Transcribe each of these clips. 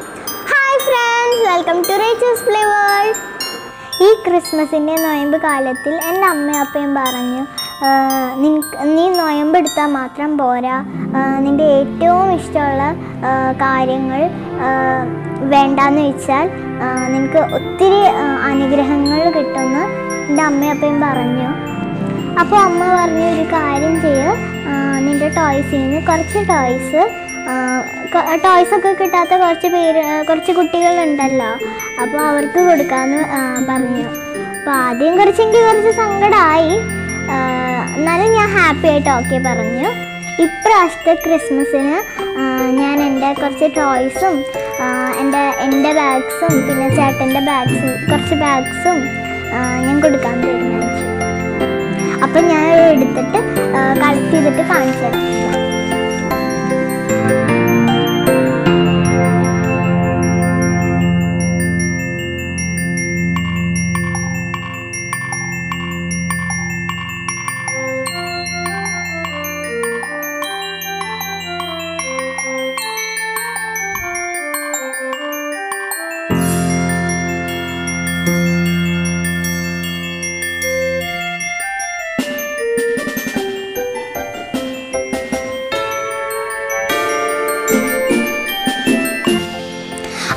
Hi friends welcome to reaches play world ഈ ക്രിസ്മസിന്റെ നോയമ്പ് കാലത്തിൽ എന്റെ അമ്മയും അപ്പയും പറഞ്ഞു നീ നോയമ്പ് എടുത്താൽ മാത്രം പോരാ. നിന്റെ ഏറ്റവും ഇഷ്ടമുള്ള കാര്യങ്ങൾ വേണ്ടെന്ന് വെച്ചാൽ നിനക്ക് ഒത്തിരി അനുഗ്രഹങ്ങൾ കിട്ടുമെന്ന് എന്റെ അമ്മയും അപ്പയും പറഞ്ഞു. അപ്പോൾ അമ്മ പറഞ്ഞു ഒരു കാര്യം ചെയ്യുക നിന്റെ ടോയ്സിൽ നിന്ന് കുറച്ച് ടോയ്സ് ടോയ്സ് ഒക്കെ കിട്ടാത്ത കുറച്ച് പേര് കുറച്ച് കുട്ടികളുണ്ടല്ലോ. അപ്പോൾ അവർക്ക് കൊടുക്കാമെന്ന് പറഞ്ഞു. അപ്പോൾ ആദ്യം കുറച്ചെങ്കിൽ കുറച്ച് സങ്കടമായി എന്നാലും ഞാൻ ഹാപ്പി ആയിട്ട് ഓക്കെ പറഞ്ഞു. ഇപ്രാവശ്യത്തെ ക്രിസ്മസിന് ഞാൻ എന്റെ കുറച്ച് ടോയ്സും എന്റെ എന്റെ ബാഗ്സും പിന്നെ ചേട്ടന്റെ ബാഗ്സും കുറച്ച് ബാഗ്സും ഞാൻ കൊടുക്കാൻ തീരുമാനിച്ചു. അപ്പം ഞാൻ എടുത്തിട്ട് കളക്ട് ചെയ്തിട്ട് കാണിച്ചു തരാം.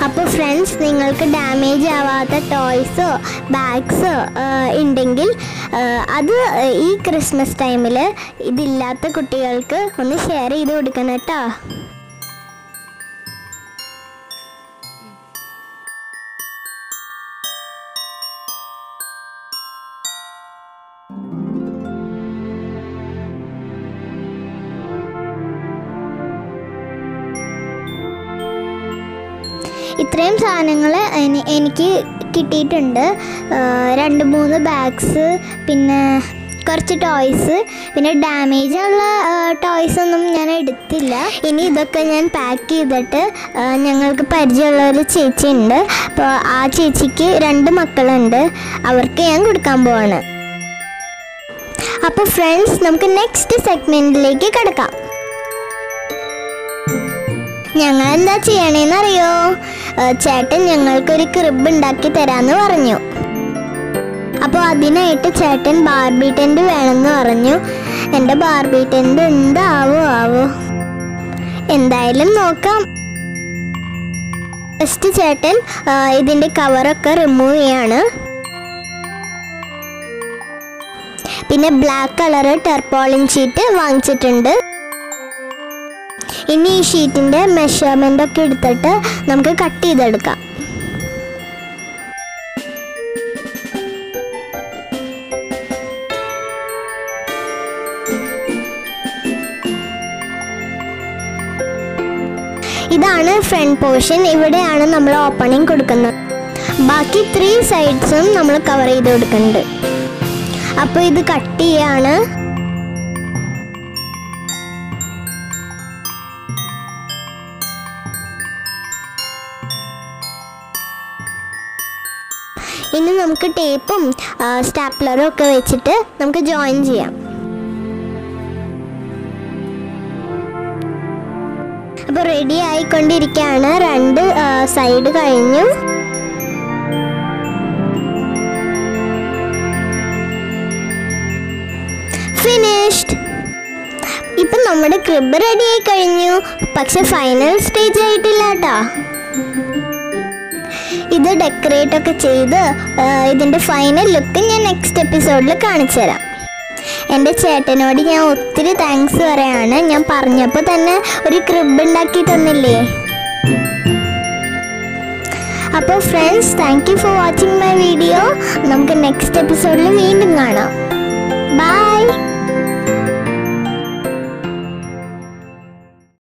അപ്പോൾ ഫ്രണ്ട്സ് നിങ്ങൾക്ക് ഡാമേജ് ആവാത്ത ടോയ്സോ ബാഗ്സോ ഉണ്ടെങ്കിൽ അത് ഈ ക്രിസ്മസ് ടൈമിൽ ഇതില്ലാത്ത കുട്ടികൾക്ക് ഒന്ന് ഷെയർ ചെയ്ത് കൊടുക്കണം കേട്ടോ. ഇത്രയും സാധനങ്ങൾ എനിക്ക് കിട്ടിയിട്ടുണ്ട്. രണ്ട് മൂന്ന് ബാഗ്സ് പിന്നെ കുറച്ച് ടോയ്സ് പിന്നെ ഡാമേജ് ഉള്ള ടോയ്സ് ഒന്നും ഞാൻ എടുത്തില്ല. ഇനി ഇതൊക്കെ ഞാൻ പാക്ക് ചെയ്തിട്ട് ഞങ്ങൾക്ക് പരിചയമുള്ള ഒരു ചേച്ചി ഉണ്ട്. അപ്പോൾ ആ ചേച്ചിക്ക് രണ്ട് മക്കളുണ്ട്. അവർക്ക് ഞാൻ കൊടുക്കാൻ പോവാണ്. അപ്പോൾ ഫ്രണ്ട്സ് നമുക്ക് നെക്സ്റ്റ് സെഗ്മെന്റിലേക്ക് കിടക്കാം. ഞങ്ങൾ എന്താ ചെയ്യണേന്ന് അറിയോ ഏഹ് ചേട്ടൻ ഞങ്ങൾക്കൊരു ക്രിബ് ഉണ്ടാക്കി തരാന്ന് പറഞ്ഞു. അപ്പോൾ അതിനായിട്ട് ചേട്ടൻ ബാർബി ടെന്റ് വേണമെന്ന് പറഞ്ഞു. എന്റെ ബാർബി ടെന്റ് എന്താവോ ആവോ? എന്തായാലും നോക്കാം. ഫസ്റ്റ് ചേട്ടൻ ഇതിന്റെ കവറൊക്കെ റിമൂവ് ചെയ്യാണ്. പിന്നെ ബ്ലാക്ക് കളറ് ടെർപ്പോളിൻ ഷീറ്റ് വാങ്ങിച്ചിട്ടുണ്ട്. ഇനി ഈ ഷീറ്റിന്റെ മെഷർമെന്റ് ഒക്കെ എടുത്തിട്ട് നമുക്ക് കട്ട് ചെയ്തെടുക്കാം. ഇതാണ് ഫ്രണ്ട് പോർഷൻ ഇവിടെയാണ് നമ്മൾ ഓപ്പണിംഗ് കൊടുക്കുന്നത്. ബാക്കി ത്രീ സൈഡ്സും നമ്മൾ കവർ ചെയ്ത് കൊടുക്കുന്നുണ്ട്. അപ്പോൾ ഇത് കട്ട് ചെയ്യാണ്. ഇനി നമുക്ക് ടേപ്പും സ്റ്റാപ്ലറും ഒക്കെ വെച്ചിട്ട് നമുക്ക് ജോയിൻ ചെയ്യാം. അപ്പോൾ റെഡി ആയിക്കൊണ്ടിരിക്കുകയാണ് രണ്ട് സൈഡ് കഴിഞ്ഞു. ഫിനിഷ്ഡ് ഇപ്പം നമ്മുടെ ക്രിബ് റെഡി ആയി കഴിഞ്ഞു പക്ഷെ ഫൈനൽ സ്റ്റേജ് ആയിട്ടില്ല കേട്ടോ ഇത് ഡെക്കറേറ്റ് ഒക്കെ ചെയ്ത് ഇതിന്റെ ഫൈനൽ ലുക്ക് ഞാൻ നെക്സ്റ്റ് എപ്പിസോഡിൽ കാണിച്ചു തരാം. എന്റെ ചേട്ടനോട് ഞാൻ ഒത്തിരി താങ്ക്സ് പറയാണ്. ഞാൻ പറഞ്ഞപ്പോൾ തന്നെ ഒരു ക്രിബ് ഉണ്ടാക്കി തന്നില്ലേ? അപ്പോൾ friends thank you for watching my video നമുക്ക് നെക്സ്റ്റ് എപ്പിസോഡിൽ വീണ്ടും കാണാം. ബൈ